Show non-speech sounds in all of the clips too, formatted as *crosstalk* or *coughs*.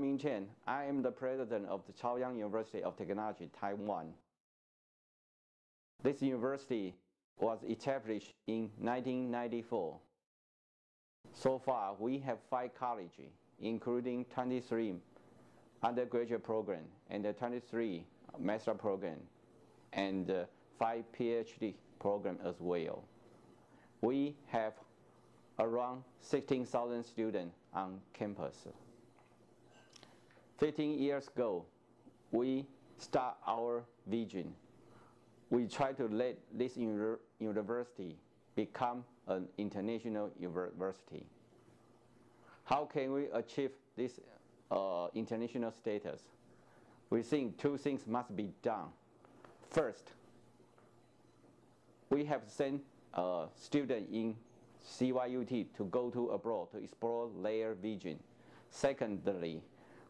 Chen. I am the president of the Chaoyang University of Technology, Taiwan. This university was established in 1994. So far, we have five colleges, including 23 undergraduate program and 23 master program, and uh, five PhD program as well. We have around 16,000 students on campus. 15 years ago, we start our vision. We try to let this university become an international university. How can we achieve this uh, international status? We think two things must be done. First, we have sent uh, students in CYUT to go to abroad to explore their vision. Secondly,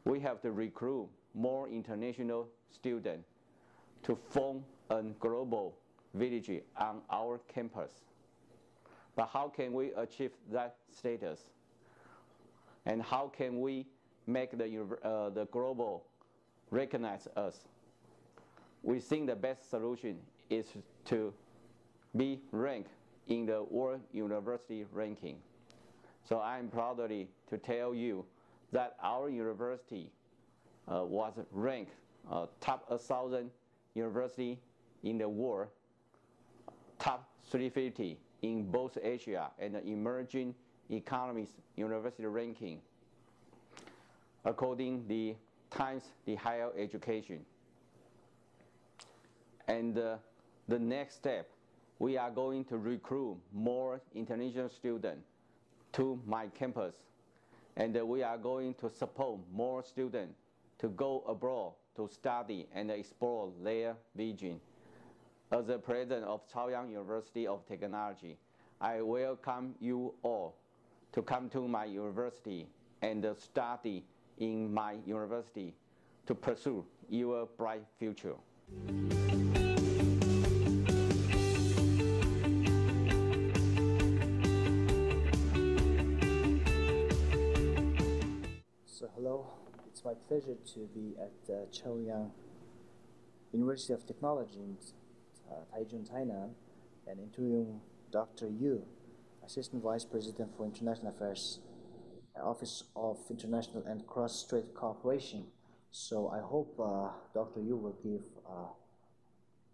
we have to recruit more international students to form a global village on our campus. But how can we achieve that status? And how can we make the, uh, the global recognize us? We think the best solution is to be ranked in the World University Ranking. So I'm proudly to tell you that our university uh, was ranked uh, top 1,000 university in the world, top 350 in both Asia and the emerging economies university ranking, according the Times the Higher Education. And uh, the next step, we are going to recruit more international students to my campus and we are going to support more students to go abroad to study and explore their vision. As the president of Chaoyang University of Technology, I welcome you all to come to my university and study in my university to pursue your bright future. Hello, it's my pleasure to be at uh, Chaoyang University of Technology in uh, Taichung, Taiwan, and interviewing Dr. Yu, Assistant Vice President for International Affairs, Office of International and Cross-Strait Cooperation. So I hope uh, Dr. Yu will give uh,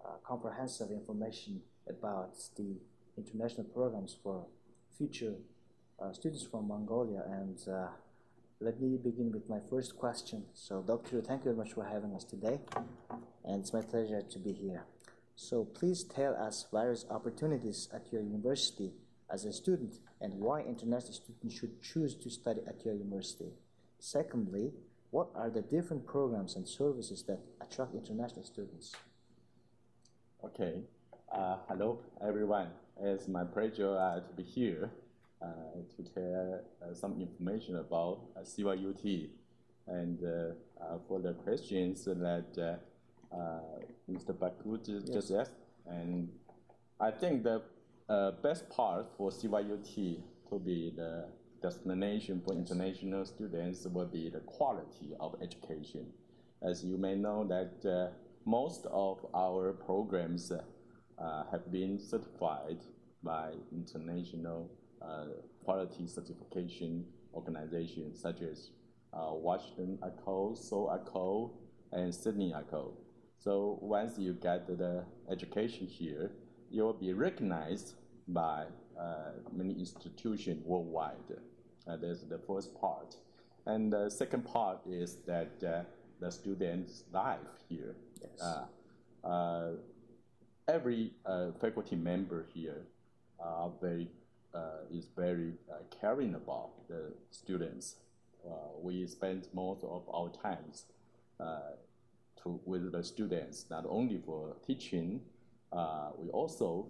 uh, comprehensive information about the international programs for future uh, students from Mongolia and let me begin with my first question. So, Dr. thank you very much for having us today, and it's my pleasure to be here. So, please tell us various opportunities at your university as a student and why international students should choose to study at your university. Secondly, what are the different programs and services that attract international students? Okay, uh, hello everyone. It's my pleasure uh, to be here. Uh, to tell uh, some information about uh, CYUT. And for the questions that Mr. Baku just asked, and I think the best part for CYUT to be the destination for international students will be the quality of education. As you may know that uh, most of our programs uh, have been certified by international quality certification organizations such as uh, Washington Accord, Seoul Accord, and Sydney Accord. So once you get the education here, you will be recognized by uh, many institutions worldwide. Uh, that's the first part. And the second part is that uh, the student's life here. Yes. Uh, every faculty member here are very uh, is very uh, caring about the students. Uh, we spend most of our times to, with the students, not only for teaching, we also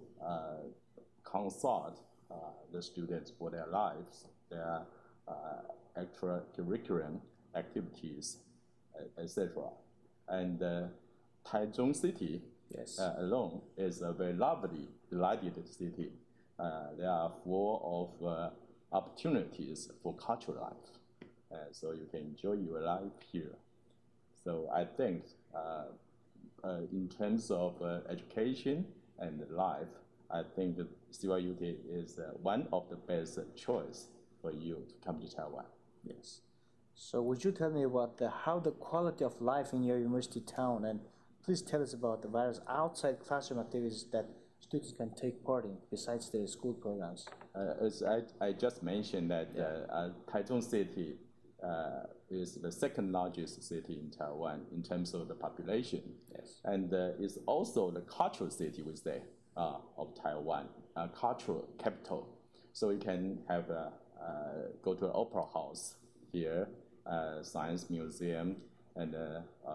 consult the students for their lives, their extracurricular activities, etc. And uh, Taichung City yes. uh, alone is a very lovely, delighted city. Uh, they are full of uh, opportunities for cultural life. so you can enjoy your life here. So I think uh, in terms of education and life, I think that CYUT is one of the best choice for you to come to Taiwan. Yes. So would you tell me about the, how the quality of life in your university town, and please tell us about the various outside classroom activities that students can take part in besides their school programs. Uh, as I, I just mentioned that uh, uh, Taichung City uh, is the second largest city in Taiwan in terms of the population. Yes. And uh, it's also the cultural city, we say, uh, of Taiwan, cultural capital. So you can have a, go to an opera house here, science museum, and uh, uh,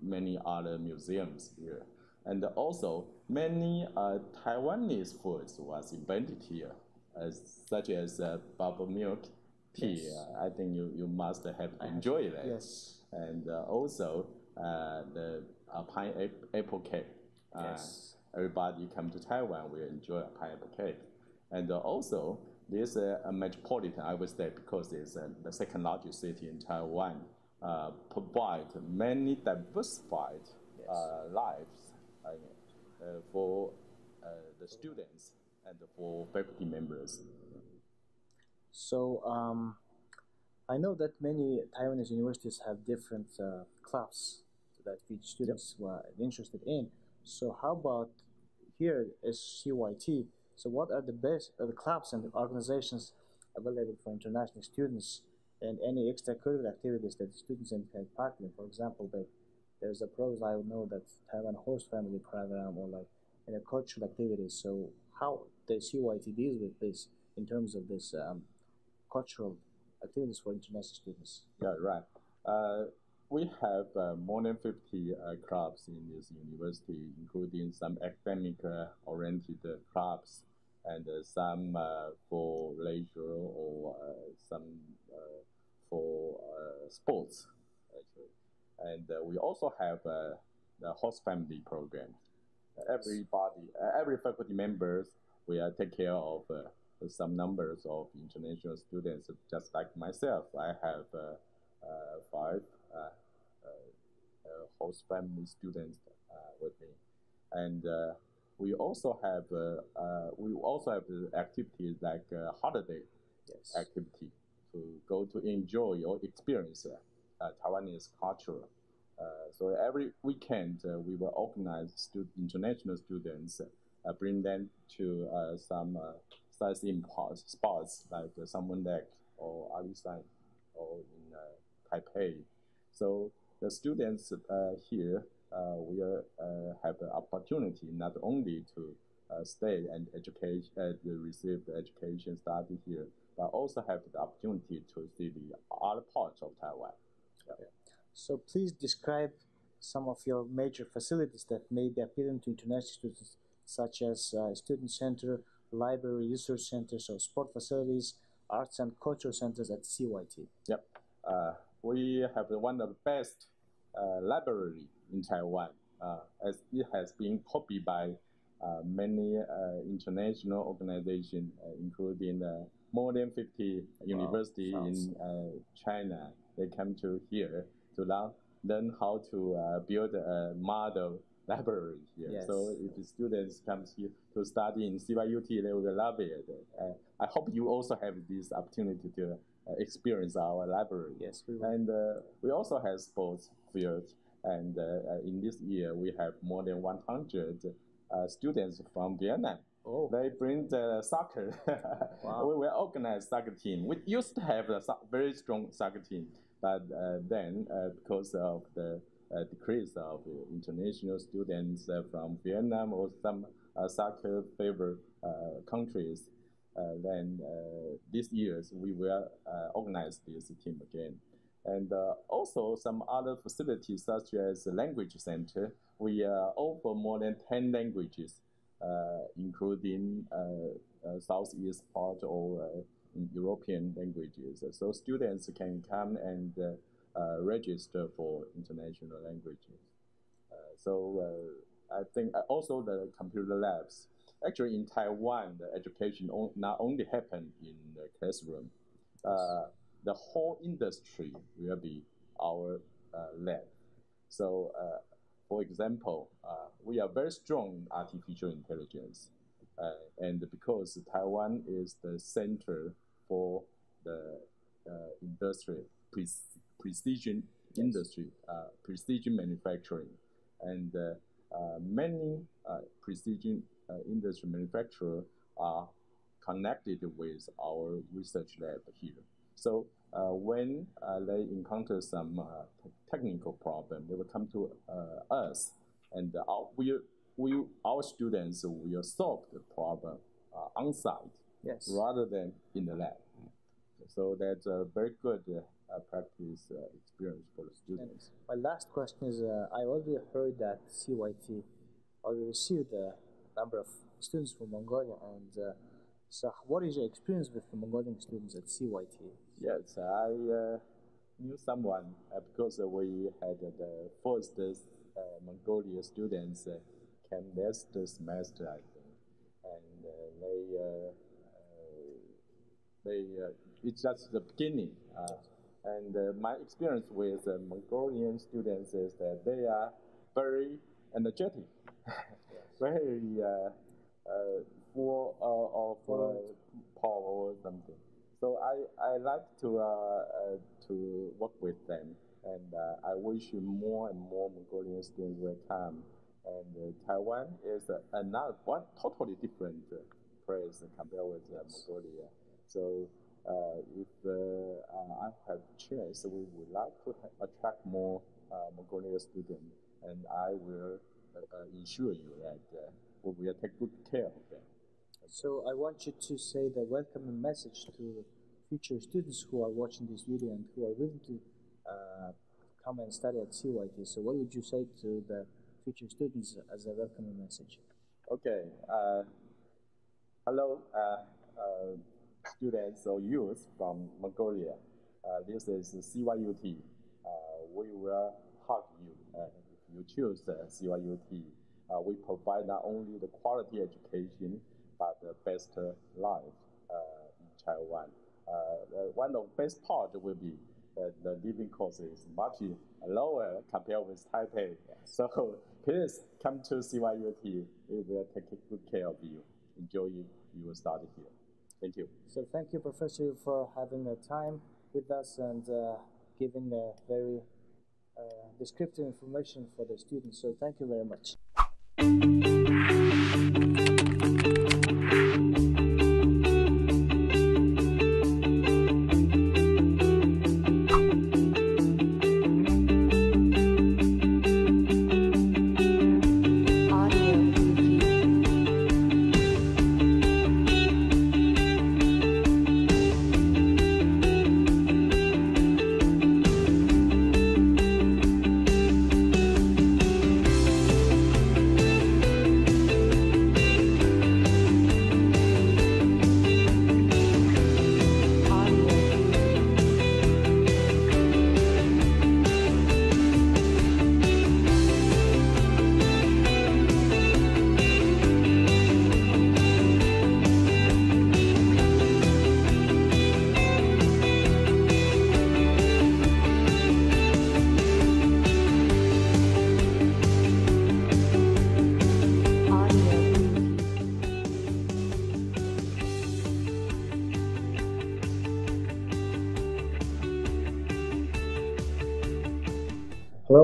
many other museums here. And also, many uh, Taiwanese foods was invented here, as, such as uh, bubble milk, tea. Yes. Uh, I think you, you must have enjoyed that. Yes. And uh, also uh, the uh, pineapple cake. Uh, Yes. Everybody come to Taiwan will enjoy a pineapple cake. And uh, also, this uh, a metropolitan, I would say, because it's uh, the second largest city in Taiwan, uh, provide many diversified uh, lives for uh, the students and for faculty members. So um, I know that many Taiwanese universities have different uh, clubs that each students were interested in. So how about here is CYT? So what are the best uh, the clubs and organizations available for international students and any extracurricular activities that students can take part in? For example, the, there's a program I know that Taiwan Host Family Program or like in a cultural activities. So how the CYT deals with this in terms of this um, cultural activities for international students? Yeah, right. Uh, we have uh, more than 50 uh, clubs in this university, including some academic uh, oriented clubs and uh, some uh, for leisure or some for sports. And uh, we also have uh, the host family program. Everybody, uh, every faculty members, we take care of uh, some numbers of international students, just like myself. I have uh, uh, five uh, uh, uh, host family students uh, with me, and uh, we also have uh, uh, we also have activities like uh, holiday Yes. activity to go to enjoy or experience Taiwanese culture. Uh, so every weekend uh, we will organize international students, uh, bring them to uh, some uh, sightseeing spots, like uh, Sun Moon Lake or Alishan or in uh, Taipei. So the students uh, here uh, will uh, have the opportunity not only to uh, stay and educate, uh, receive the education study here, but also have the opportunity to see the other parts of Taiwan. So please describe some of your major facilities that may be appealing to international students, such as uh, student center, library, research centers, or sport facilities, arts and cultural centers at CYT. Yep. Uh, we have one of the best uh, library in Taiwan, uh, as it has been copied by uh, many uh, international organizations, uh, including uh, more than 50 universities sounds- in uh, China. They come to here to learn, learn how to uh, build a model library here. Yes. So if the students come here to study in CYUT, they will love it. Uh, I hope you also have this opportunity to uh, experience our library. Yes, we will. And uh, we also have sports fields. And uh, uh, in this year, we have more than 100 uh, students from Vietnam. Oh, They bring the soccer. *laughs* Wow. we will organize soccer team. We used to have a so- very strong soccer team, but uh, then uh, because of the uh, decrease of international students uh, from Vietnam or some soccer favored uh, countries, uh, then uh, this year we will organize this team again. And also some other facilities such as the language center. We offer more than 10 languages, including Southeast part or uh, European languages. So students can come and uh, uh, register for international languages. Uh, so I think also the computer labs. Actually, in Taiwan, the education not only happen in the classroom. Uh, the whole industry will be our uh, lab. So, uh, for example, we are very strong in artificial intelligence. And because Taiwan is the center for the industry, pre precision industry, precision manufacturing, and many precision industry manufacturers are connected with our research lab here. So uh, when uh, they encounter some uh, technical problem, they will come to uh, us, and our, we, we, our students will solve the problem uh, on site yes. rather than in the lab. So that's a very good uh, practice experience for the students. And my last question is, I already heard that CYT already received a number of students from Mongolia, and so what is your experience with the Mongolian students at CYT? Yes, I uh, knew someone uh, because we had the first uh, Mongolia students uh, came last semester, I think, and uh, they uh, they uh, it's just the beginning. Uh, and uh, my experience with Mongolian students is that they are very energetic, *laughs* very full of power or something. So I, I like to, uh, uh, to work with them, and uh, I wish more and more Mongolian students will come. And Taiwan is another one totally different place compared with Mongolia. So uh, if uh, I have chance, we would like to attract more uh, Mongolian students, and I will ensure you that we will take good care of them. So I want you to say the welcoming message to future students who are watching this video and who are willing to uh, come and study at CYT. So what would you say to the future students as a welcoming message? Okay. Uh, hello, uh, uh students or youth from Mongolia. Uh, this is CYUT. Uh, we will hug you if you choose CYUT. we provide not only the quality education, but the best life uh, in Taiwan. Uh, one of the best part will be the living cost is much lower compared with Taipei. So *laughs* please come to CYUT. We will take good care of you. Enjoy your study here. Thank you. So thank you, Professor, for having the time with us and uh, giving a very uh, descriptive information for the students. So thank you very much.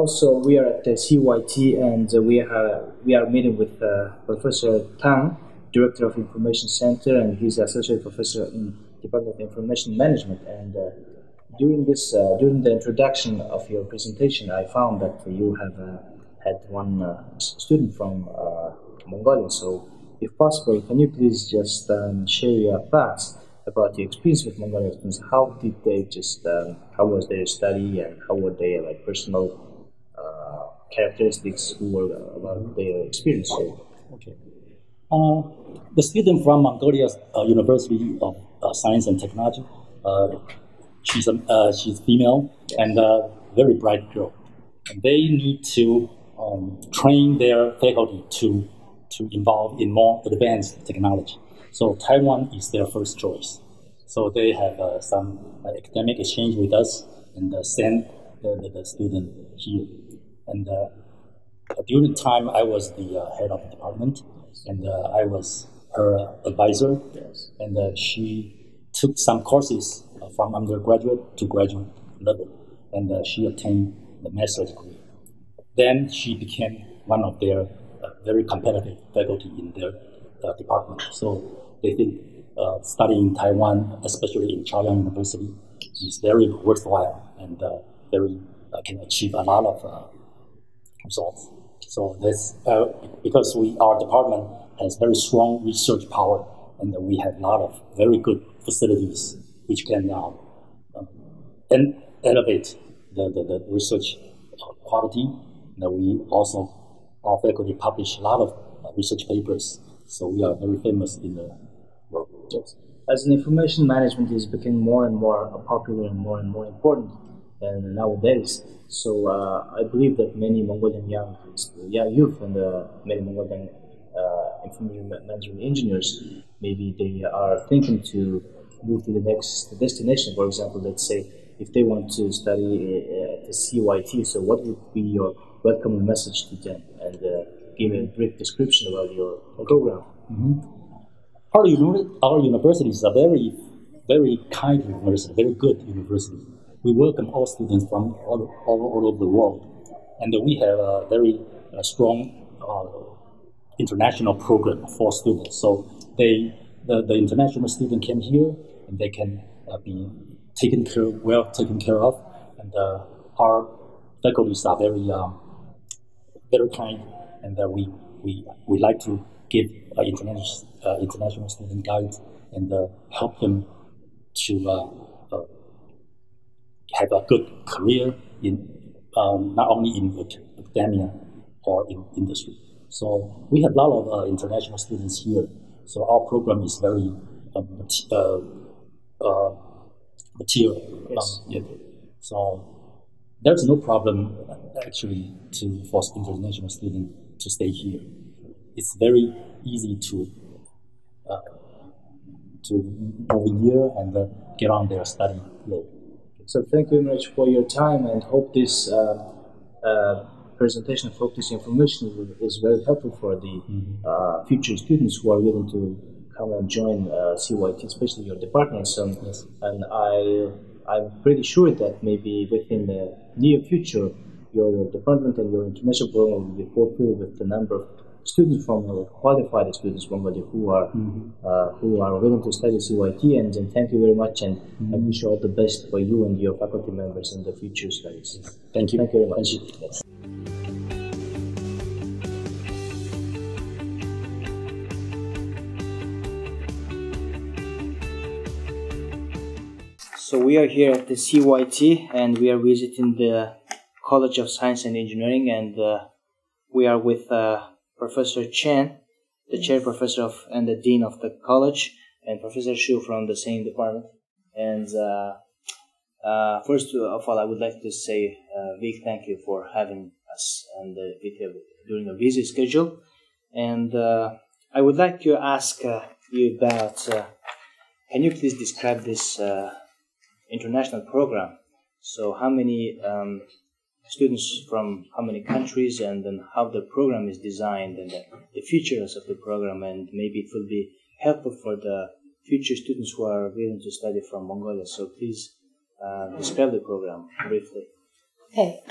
Well, so we are at the CYT and uh, we, are, we are meeting with uh, Professor Tang, Director of Information Center, and he's Associate Professor in Department of Information Management. And uh, during this, during the introduction of your presentation, I found that you have had one student from Mongolia. So, if possible, can you please just um, share your thoughts about your experience with Mongolian students? How did they just, um, how was their study and how were they like personal characteristics were about their experience. Okay. Uh, the student from Mongolia uh, University of uh, Science and Technology, uh, she's, a, uh, she's female and a very bright girl. And they need to um, train their faculty to, to involve in more advanced technology. So Taiwan is their first choice. So they have uh, some academic exchange with us and send the, the, the, student here. And during the time, I was the head of the department, and I was her advisor, yes. and she took some courses from undergraduate to graduate level, and she obtained the master's degree. Then she became one of their uh, very competitive faculty in their uh, department. So they think uh, studying in Taiwan, especially in Chaoyang University, is very worthwhile and uh, very uh, can achieve a lot of uh, results. So this uh, because we our department has very strong research power, and we have a lot of very good facilities which can uh, uh, and elevate the, the, the research quality. And we also our faculty publish a lot of research papers, so we are very famous in the world. As an information management is becoming more and more popular and more and more important and nowadays. So uh, I believe that many Mongolian young, young youth and uh, many Mongolian uh, information management engineers, maybe they are thinking to move to the next destination. For example, let's say if they want to study at the CYT, so what would be your welcome message to them and uh, give a brief description about your program? Mm-hmm. Our, our university is a very, very kind university, very good university we welcome all students from all, all, all over the world. And we have a very uh, strong uh, international program for students. So they, the, the international student came here and they can uh, be taken care, well taken care of. And uh, our faculties are very, um, very kind, and we, we, we like to give uh, international, international student guides and help them to have a good career in um, not only in academia or in industry. So we have a lot of uh, international students here. So our program is very uh, uh, uh material. Yes. Um, yeah. So there's no problem actually to force international students to stay here. It's very easy to uh, to move here and uh, get on their study load. So thank you very much for your time and hope this uh, uh, presentation, hope this information is very helpful for the uh, future students who are willing to come and join uh, CYT, especially your department. So, yes. And I, I'm pretty sure that maybe within the near future, your department and your international program will be fulfilled with the number of students from uh, qualified students from who are mm-hmm. uh, who are willing to study CYT. And, and thank you very much, and mm-hmm. I wish you all the best for you and your faculty members in the future studies. Thank you. Thank you very much. Yes. So we are here at the CYT and we are visiting the College of Science and Engineering and uh, we are with uh, Professor Chen, the chair professor of and the dean of the college, and Professor Shu from the same department. And uh, uh, first of all, I would like to say a uh, big thank you for having us and uh, during a busy schedule. And uh, I would like to ask uh, you about can you please describe this international program? So, how many um, students from how many countries and then how the program is designed and the, the features of the program and maybe it will be helpful for the future students who are willing to study from Mongolia. So please uh, describe the program briefly. Okay, *clears throat*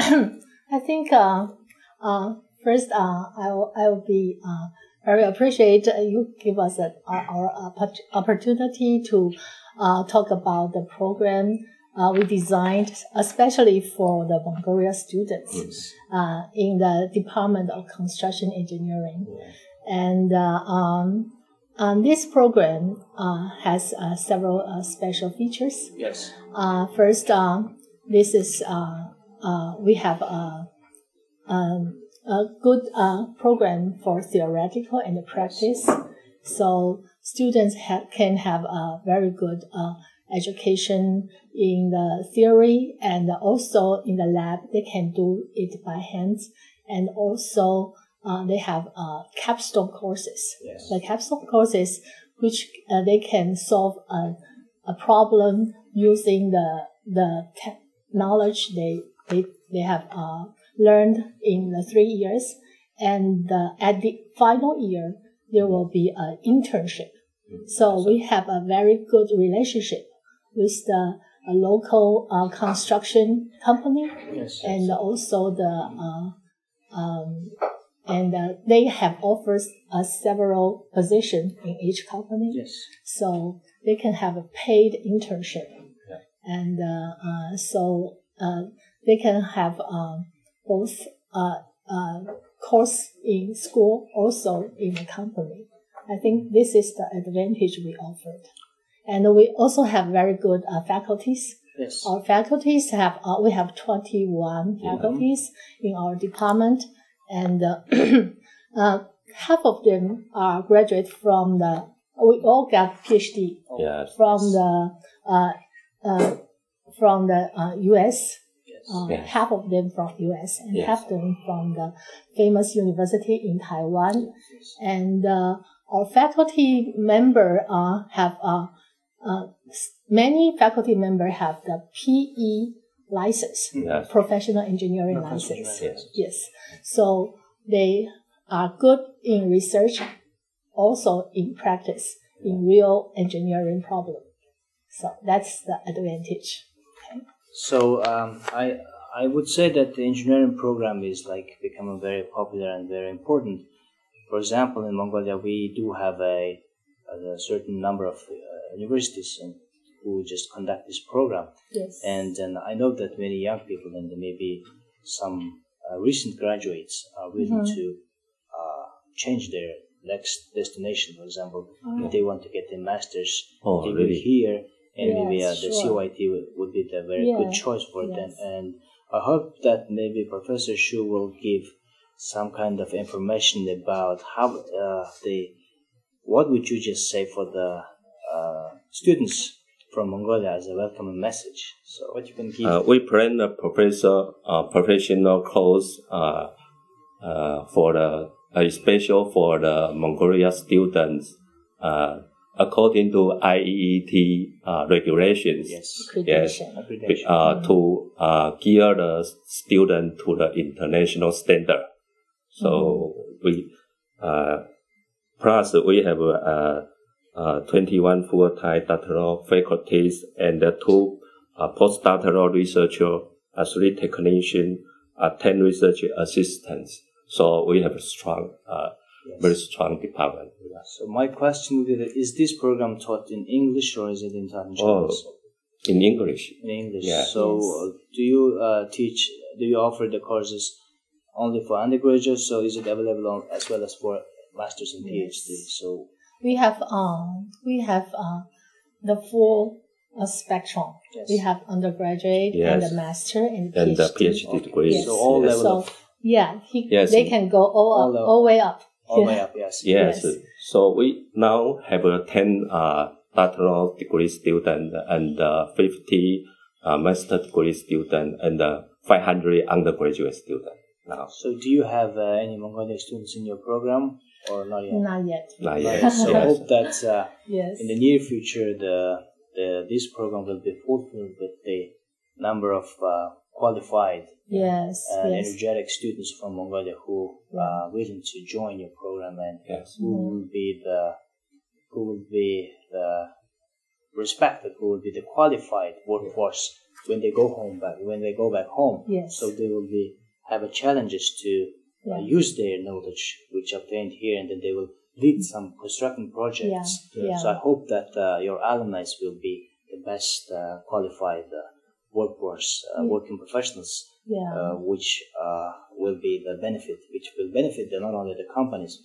I think uh, uh, first uh, I will I will be uh, very appreciate you give us a, our opportunity to uh, talk about the program uh, we designed especially for the Mongolia students yes. uh, in the Department of Construction Engineering. Yeah. And uh, um, um, this program uh, has uh, several uh, special features. Yes. first, this is we have a, um, a good program for theoretical and practice. So students ha- can have a very good education in the theory and also in the lab, they can do it by hands. And also, uh, they have uh, capstone courses. Yes. The capstone courses, which uh, they can solve a, a problem using the the te- knowledge they they they have uh, learned in the three years, and uh, at the final year there will be an internship. So we have a very good relationship with the uh, local uh, construction company. Yes. and also the uh, um, and uh, they have offered us several positions in each company. Yes. so they can have a paid internship. And uh, uh, so uh, they can have um, both uh, uh, course in school also in the company. I think this is the advantage we offered and we also have very good uh, faculties Yes. our faculties have uh, we have 21 faculties in our department and uh, *clears throat* uh, half of them are graduate from the we all got phd Yes. from the uh, uh, from the uh, us uh, Yes. half of them from us and Yes. half them from the famous university in taiwan and uh, our faculty member uh, have uh, many faculty member have the PE license, Yes. professional engineering Professional license. Yes. Yes, so they are good in research, also in practice in real engineering problem. So that's the advantage. So um, I I would say that the engineering program is like becoming very popular and very important. For example, in Mongolia, we do have a, a certain number of uh, universities and who just conduct this program. Yes. And then I know that many young people and maybe some uh, recent graduates are willing Mhm. to uh, change their next destination. For example, Oh. if they want to get a master's Oh, degree really? here, and maybe uh, the sure. CYT would, would be the very good choice for them. And I hope that maybe Professor Shu will give some kind of information about how uh, they. What would you just say for the uh, students from Mongolia as a welcoming message? So what you can give. Uh, we plan a professor, uh, professional course uh, uh, for the uh, special for the Mongolia students uh, according to IEET uh, regulations. yes. Accreditation. Accreditation. Uh, to uh, gear the student to the international standard. So we uh, plus we have uh, uh, 21 full-time doctoral faculties and uh, two uh, postdoctoral researcher, uh, three technicians, uh, 10 research assistants. So we have a strong, uh, very strong department. So my question would be: that, Is this program taught in English or is it in taught in Oh, In English, in English. Yeah. So, Yes. uh, do you uh, teach? Do you offer the courses only for undergraduates, So is it available on, as well as for masters and PhD? So, we have um we have uh, the full uh, spectrum. Yes. We have undergraduate Yes. and the master and PhD. and the PhD degree. Yes. so all yes. level So of yeah, he, Yes. they can go all All up, level. all the way up. all Yeah. way up. Yes. Yes. Yes. So we now have a 10 uh, doctoral degree student and uh, 50 uh, master degree student and uh, 500 undergraduate student now. So, do you have uh, any Mongolian students in your program, or not yet? Not yet. Not Not yet. yet. So, I yes. hope that uh, Yes. in the near future, the, the this program will be fulfilled with the number of uh, qualified yes. and yes. energetic students from Mongolia who are willing to join your program and Yes. who will be the who will be the respected, who will be the qualified workforce when they go home back when they go back home. Yes. So they will be have a challenges to uh, Yeah. use their knowledge which obtained here, and then they will lead some construction projects. Yeah, yeah. So I hope that uh, your alumni will be the best uh, qualified uh, workforce, uh, Yeah. working professionals yeah. uh, which uh, will be the benefit, which will benefit not only the companies,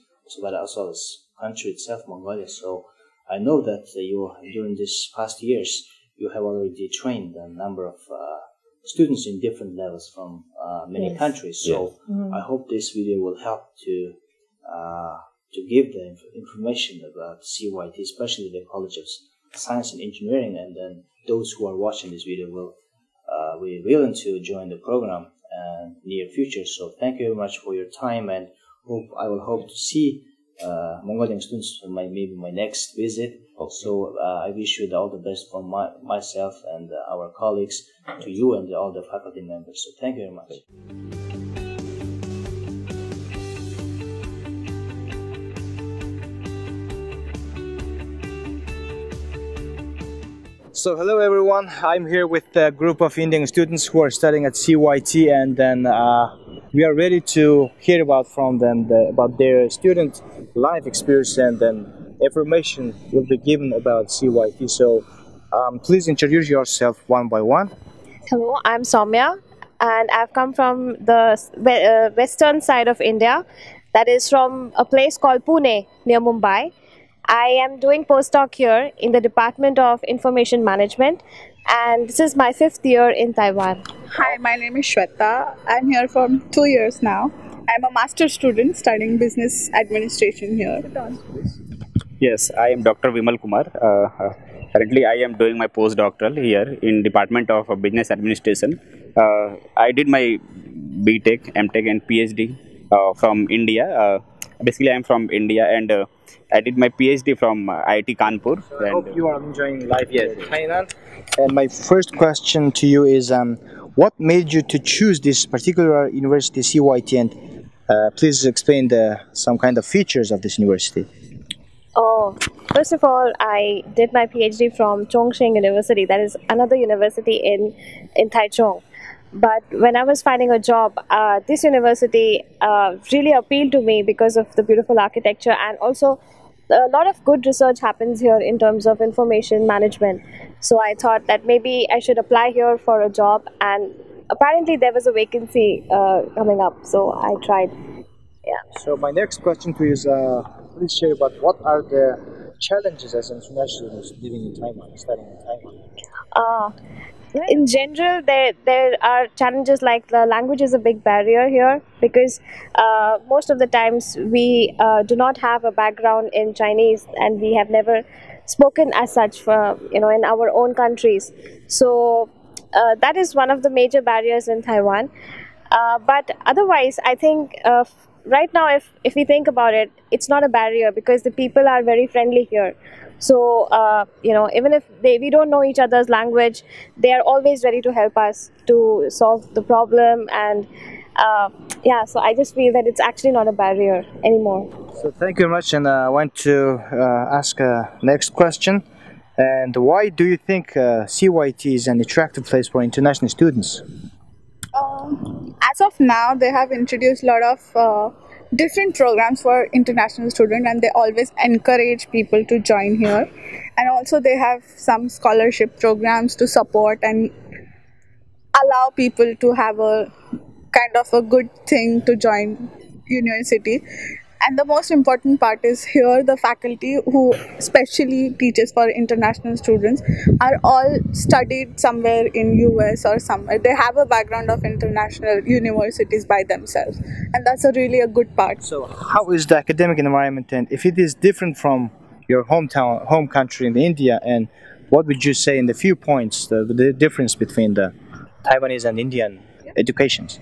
but also the country itself, Mongolia. So I know that uh, you during these past years you have already trained a number of uh, students in different levels from uh, many Yes. countries. So Mhm. I hope this video will help to uh, to give the inf- information about CYT, especially the College of Science and Engineering, and then those who are watching this video will uh, be willing to join the program uh, near future. So thank you very much for your time, and hope I will hope to see uh, Mongolian students my maybe my next visit. Okay. So uh, I wish you the, all the best from my, myself and uh, our colleagues to you and all the faculty members. So thank you very much. So hello everyone, I'm here with a group of Indian students who are studying at CYT and then uh, we are ready to hear about from them the, about their student life experience and then information will be given about CYT. So um, please introduce yourself one by one. Hello, I'm Soumya, and I've come from the uh, western side of India, that is from a place called Pune near Mumbai. I am doing postdoc here in the Department of Information Management, and this is my fifth year in Taiwan. Hi, my name is Shweta. I'm here for two years now. I'm a master student studying business administration here. Yes, I am Dr. Vimal Kumar. Uh, uh, currently, I am doing my postdoctoral here in Department of Business Administration. Uh, I did my BTech, MTech, and PhD uh, from India. Basically, I am from India, and uh, I did my PhD from uh, IIT Kanpur. I And, hope you are enjoying life Yes. in Thailand. And my first question to you is um, what made you to choose this particular university, CYT, and uh, please explain the, some kind of features of this university. Oh, first of all, I did my PhD from Chung Hsing University. That is another university in in Taichung. But when I was finding a job, uh, this university uh, really appealed to me because of the beautiful architecture and also a lot of good research happens here in terms of information management. So I thought that maybe I should apply here for a job, and apparently there was a vacancy uh, coming up. So I tried. Yeah. So my next question to you is, uh, please share about what are the challenges as an international student living in Taiwan, studying in Taiwan. Uh, in general, there there are challenges like the language is a big barrier here because uh, most of the times we uh, do not have a background in Chinese and we have never spoken as such for you know in our own countries. So uh, that is one of the major barriers in Taiwan. Uh, but otherwise, I think uh, right now, if if we think about it, it's not a barrier because the people are very friendly here. So uh, you know, even if they we don't know each other's language, they are always ready to help us to solve the problem. And uh, yeah, so I just feel that it's actually not a barrier anymore. So thank you very much, and uh, I want to uh, ask a next question. And why do you think uh, CYT is an attractive place for international students? Um, as of now, they have introduced a lot of uh, different programs for international students, and they always encourage people to join here. And also, they have some scholarship programs to support and allow people to have a kind of a good thing to join university. And the most important part is here the faculty who specially teaches for international students are all studied somewhere in US or somewhere. They have a background of international universities by themselves. And that's a really a good part. So how is the academic environment, and if it is different from your hometown, home country in India, and what would you say in the few points the, the difference between the Taiwanese and Indian educations?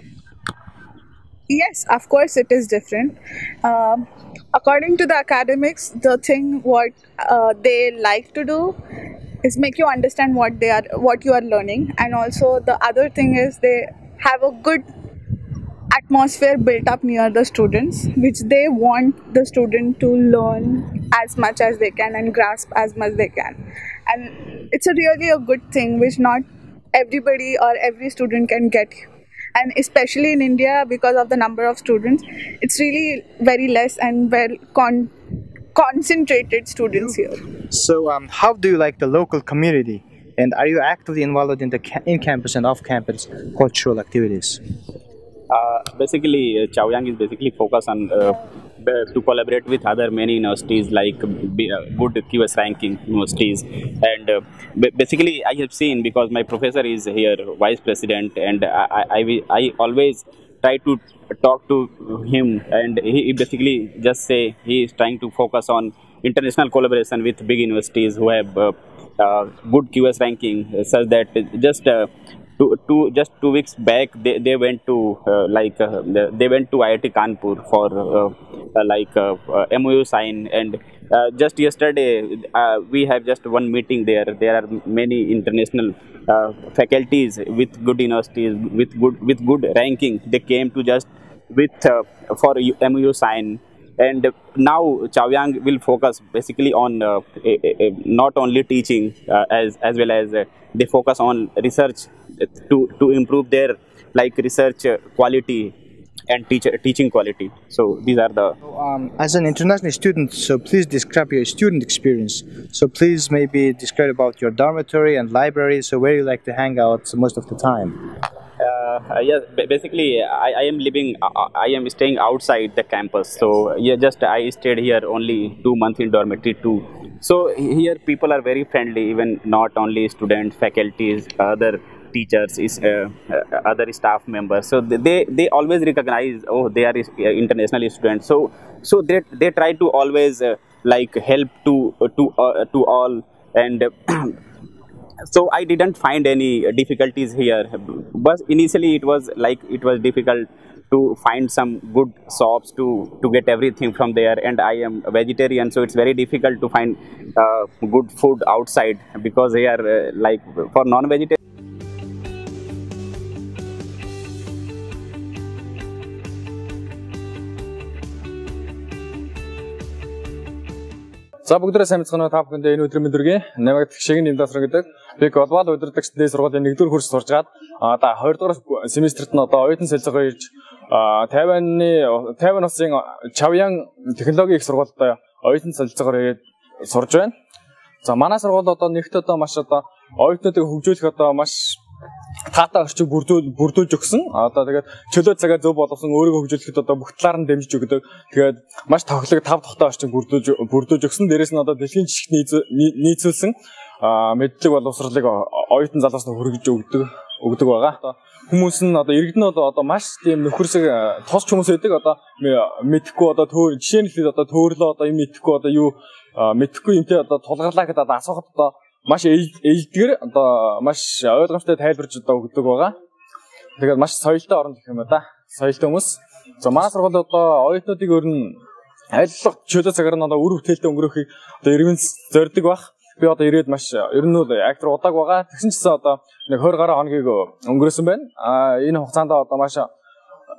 Yes, of course, it is different. Um, according to the academics, the thing what uh, they like to do is make you understand what they are, what you are learning, and also the other thing is they have a good atmosphere built up near the students, which they want the student to learn as much as they can and grasp as much they can, and it's a really a good thing which not everybody or every student can get and especially in India because of the number of students, it's really very less and well con- concentrated students here. So um, how do you like the local community, and are you actively involved in the ca- in-campus and off-campus cultural activities? uh, basically, uh, Chaoyang is basically focused on uh, b- to collaborate with other many universities like uh, good QS ranking universities. And uh, basically, I have seen because my professor is here, vice president, and I, I, I, always try to talk to him, and he, basically just say he is trying to focus on international collaboration with big universities who have uh, uh, good QS ranking, such that just uh, two, two just two weeks back they, they went to uh, like uh, they went to IIT Kanpur for uh, uh, like uh, MOU sign. And just yesterday we have just one meeting there. There are many international faculties with good universities with good with good ranking. They came to just with for MOU sign and now Chaoyang will focus basically on uh, a, a, not only teaching uh, as as well as uh, they focus on research to to improve their like research quality and teaching quality. So these are the um, as an international student so please describe your student experience. So please maybe describe about your dormitory and library so where you like to hang out most of the time uh, yes basically I, I am living uh, i am staying outside the campus. So yeah just i stayed here only two months in dormitory too so here people are very friendly even not only students faculties other teachers is uh, uh, other staff members. So they they always recognize oh they are uh, international students. So so they they try to always uh, like help to to uh, to all. And *clears throat* so i didn't find any difficulties here. But initially it was like it was difficult to find some good shops to to get everything from there. And i am a vegetarian so it's very difficult to find uh, good food outside because they are uh, like for non-vegetarian За бүгдээ сайн мэцгэнэ та бүхэндээ энэ өдрийн мэдрэг намайг шиг нэм дасран гэдэг. Би глобал удирдагч дэс сургуулийн 1-р курс сурж гаад одоо 2-р семестрт нь одоо оюутан солилцоогоо ирж Тайваны Тайван улсын Чавьян технологийн их сургуульд оюутан солилцоогоор ирээд сурж байна. За манай сургууль одоо нэгт одоо маш одоо оюутнуудыг хөгжүүлэх одоо маш таатай орчиг бүрдүүл бүрдүүлж өгсөн. Одоо тэгээд чөлөө цагаа зөв болгосон өөрийгөө хөгжүүлэхэд одоо бүх талаар нь дэмжиж өгдөг. Тэгээд маш тоглог тав тухтай орчиг бүрдүүлж бүрдүүлж өгсөн. Дээрээс нь одоо дэлхийн жишг нийцүүлсэн мэдлэг боловсролыг оюутан залуус нь хүргэж өгдөг өгдөг байгаа. Хүмүүс нь одоо иргэд нь одоо маш тийм нөхөрсөг тосч хүмүүс байдаг. Одоо мэдхгүй одоо төөр жишээ нь хэлээд одоо төөрлөө одоо юм мэдхгүй одоо юу мэдхгүй юмтэй одоо тулгарлаа гэдэг асуухад одоо маш ээлдгэр одоо маш ойлгомжтой тайлбарж одоо өгдөг байгаа. Тэгээд маш соёлтой орн гэх юм да. Соёлтой хүмүүс. За манай сургууль одоо оюутнуудыг өөр нь аяллага чөлөө цагаар нь одоо үр бүтээлтэй өнгөрөхийг одоо иргэн зорддог бах. Би одоо ирээд маш ер нь бол актер удааг байгаа. Тэгсэн чинь одоо нэг 20 гаруй хоногийг өнгөрөөсөн байна. А энэ хугацаанд одоо маш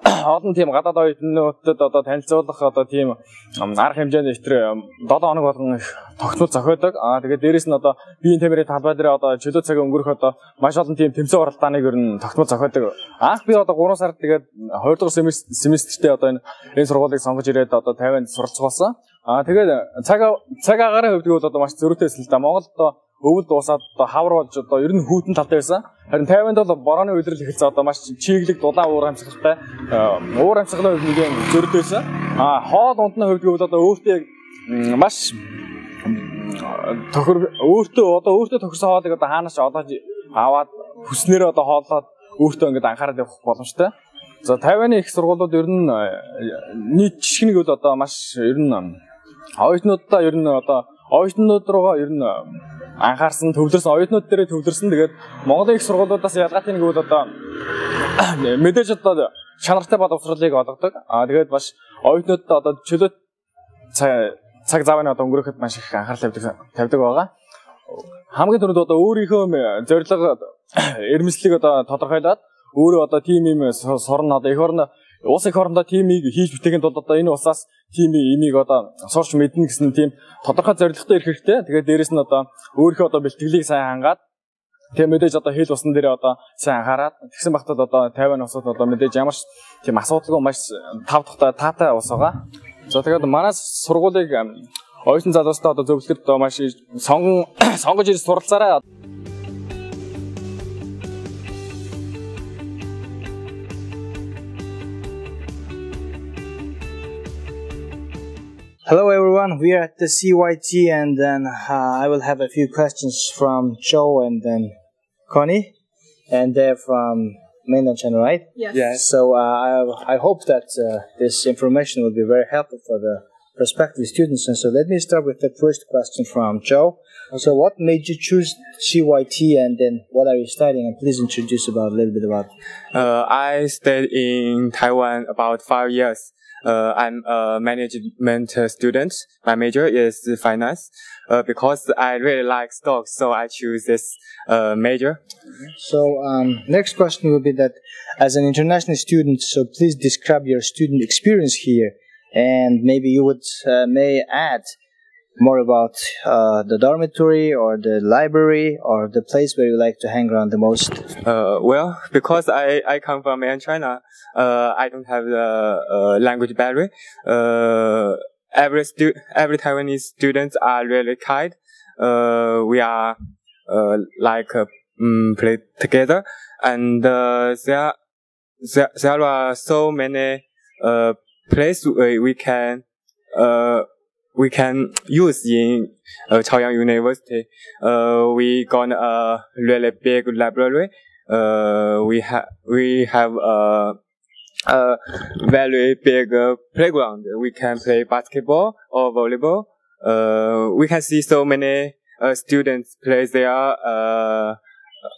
олон тийм гадаад оюутнуудад одоо танилцуулах одоо тийм арга хэмжээний өтер 7 хоног болгон тогтмол зохиодог. Аа тэгээд дээрэс нь одоо биеийн тамирын талбай дээр одоо чөлөө цаг өнгөрөх одоо маш олон тийм тэмцээн оролдооныг ер нь тогтмол зохиодог. Анх би одоо 3 сард тэгээд 2 дахь семестртээ одоо энэ энэ сургуулийг сонгож ирээд одоо 50-нд суралцах болсон. Аа тэгээд цаг цаг агаараа хөвдөг бол одоо маш зөрүүтэйсэн л да. Монголд одоо өвөл дуусаад одоо хавар болж одоо ер нь хүүтэн талтай байсан. Харин 50-нд бол борооны уйдрал эхэлсэн одоо маш чиглэг дулаан уур амьсгалтай уур амьсгалын хувьд нэгэн зөрдөөсөн. А хоол ундны хувьд бол одоо өөртөө маш тохир өөртөө одоо өөртөө тохирсон хоолыг одоо хаанаас олоод аваад хүснээр одоо хооллоод өөртөө ингээд анхаарал явах боломжтой. За 50-ны их сургуулиуд ер нь нийт жишгнэг бол одоо маш ер нь оюутнуудаа ер нь одоо оюутнууд руугаа ер нь анхаарсан төвлөрсөн оюутнууд дээр төвлөрсөн. Тэгээд Монголын их сургуулиудаас ялгаатай нэг бол одоо *coughs* мэдээж одоо чанартай боловсролыг олгодог. Аа тэгээд бас оюутнуудад одоо чөлөө цаг завын одоо өнгөрөхөд маш их анхаарал тавьдаг тавьдаг байгаа. Хамгийн түрүүнд одоо өөрийнхөө зорилго *coughs* эрмэслийг одоо тодорхойлоод өөрөө одоо тим юм сорно одоо эх орно Улс их орондоо тимийг хийж бүтээхийн тулд одоо энэ усаас тим имийг одоо сурч мэднэ гэсэн тийм тодорхой зорилготой ирэх хэрэгтэй. Тэгээд дээрэс нь одоо өөрийнхөө одоо бэлтгэлийг сайн хангаад тийм мэдээж одоо хэл усан дээр одоо сайн анхаарад тэгсэн багтад одоо 50 усууд одоо мэдээж ямар ч тийм асуудалгүй маш тав тухтай таатай ус байгаа. За тэгээд манай сургуулийг оюутан залуустай одоо зөвлөхөд одоо маш сонгон *coughs* сонгож ирж суралцаарай. Hello everyone, we are at the CYT and then uh, I will have a few questions from Joe and then Connie and they're from mainland China, right? Yes. yes. So uh, I, I, hope that uh, this information will be very helpful for the prospective students. And so let me start with the first question from Joe. So, what made you choose CYT, and then what are you studying? And please introduce about a little bit about. Uh, I stayed in Taiwan about five years. Uh, I'm a management student. My major is finance. Uh, because I really like stocks, so I choose this uh, major. So, um, next question will be that as an international student, so please describe your student experience here, and maybe you would uh, may add more about uh, the dormitory or the library or the place where you like to hang around the most? Uh, well, because I, I come from mainland China, uh, I don't have the uh, language barrier. Uh, every stu- every Taiwanese students are really kind. Uh, we are like um, play together, and there, there there are so many places we can we can use in uh, Chaoyang University. Uh, we got a really big library. Uh, we have we have a, a very big uh, playground. We can play basketball or volleyball. Uh, we can see so many uh, students play there uh,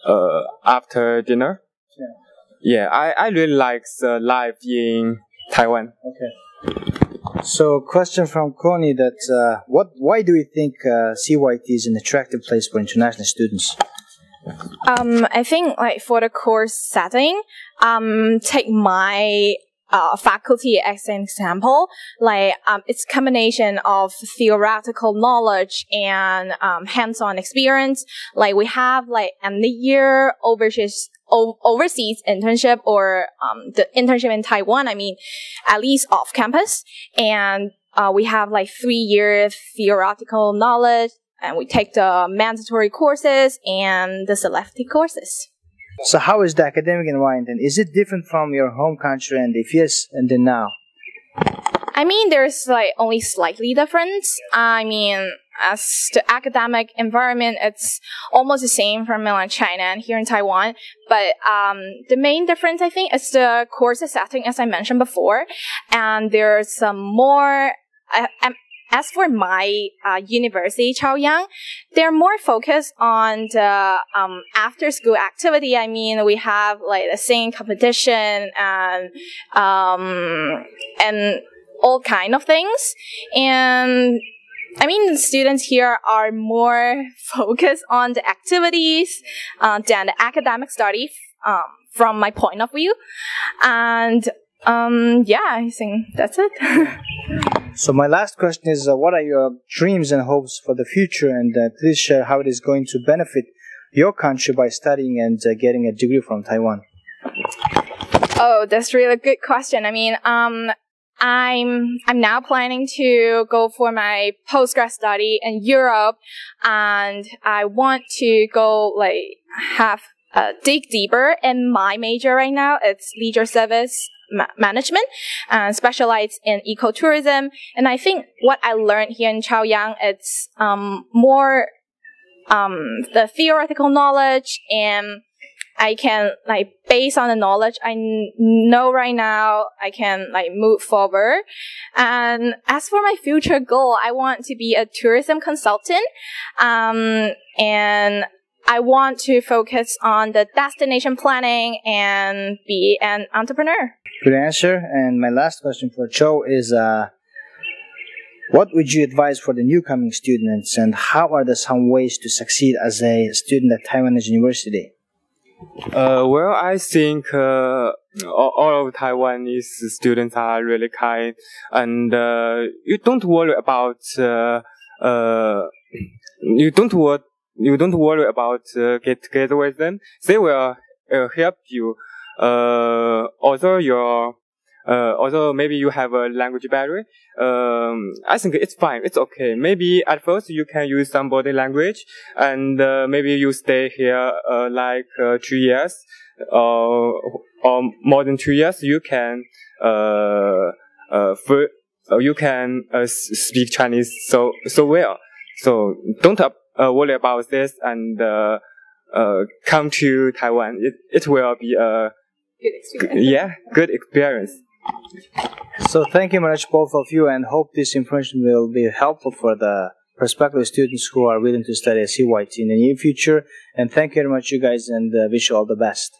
uh, after dinner. Yeah, yeah I, I really like the life in Taiwan. Okay. So, question from Connie that uh, what why do you think uh, CYT is an attractive place for international students? Um, I think like for the course setting, um, take my uh, faculty as an example, like um, it's combination of theoretical knowledge and um, hands-on experience. Like we have like a year overseas overseas internship or um, the internship in Taiwan. I mean, at least off campus, and uh, we have like three years theoretical knowledge, and we take the mandatory courses and the selected courses. So, how is the academic environment? Is it different from your home country? And if yes, and then now? I mean, there's like only slightly difference. I mean, as the academic environment, it's almost the same from mainland China and here in Taiwan. But um, the main difference, I think, is the course setting, as I mentioned before. And there's some more. Uh, as for my uh, university, Chaoyang, they're more focused on the um, after-school activity. I mean, we have like the singing competition and um, and all kind of things. And I mean, the students here are more *laughs* focused on the activities uh, than the academic study um, from my point of view. And um, yeah, I think that's it. *laughs* so my last question is, uh, what are your dreams and hopes for the future? And uh, please share how it is going to benefit your country by studying and uh, getting a degree from Taiwan. Oh, that's really a good question. I mean, um, I'm I'm now planning to go for my postgrad study in Europe, and I want to go like have uh, dig deeper in my major right now. It's leisure service ma- management, uh, specialized in ecotourism. And I think what I learned here in Chaoyang, it's um, more um, the theoretical knowledge and I can like based on the knowledge I know right now, I can like move forward. And as for my future goal, I want to be a tourism consultant. Um, and I want to focus on the destination planning and be an entrepreneur. Good answer. And my last question for Cho is, uh, what would you advise for the newcoming students and how are there some ways to succeed as a student at Taiwanese University? Uh, well, I think uh, all, all of Taiwanese students are really kind, and uh, you don't worry about uh, uh, you don't worry you don't worry about uh, get together with them. They will uh, help you. Uh, although your uh, although maybe you have a language barrier, um, I think it's fine. It's okay. Maybe at first you can use some body language, and uh, maybe you stay here uh, like two years, or or more than two years. You can uh, uh, you can speak Chinese so so well. So don't Uh, worry about this and uh, uh, come to Taiwan. It it will be a good experience. yeah good experience. So thank you very much both of you and hope this information will be helpful for the prospective students who are willing to study at CYT in the near future. And thank you very much, you guys, and uh, wish you all the best.